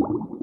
you